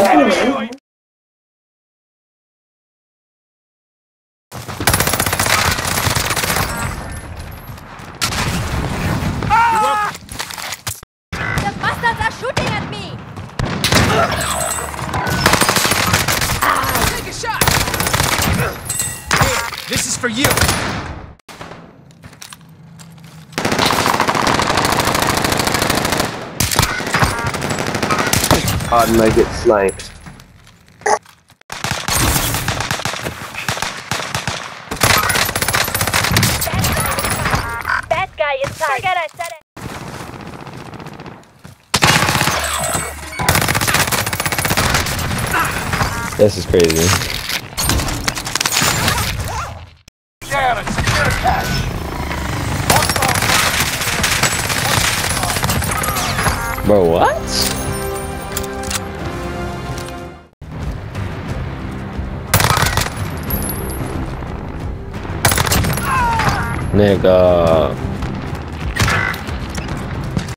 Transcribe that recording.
The bastards are shooting at me! Take a shot! This is for you! Pardon, I get sniped. Bad guy inside! Forget I said it! This is crazy. Bro, what? 那个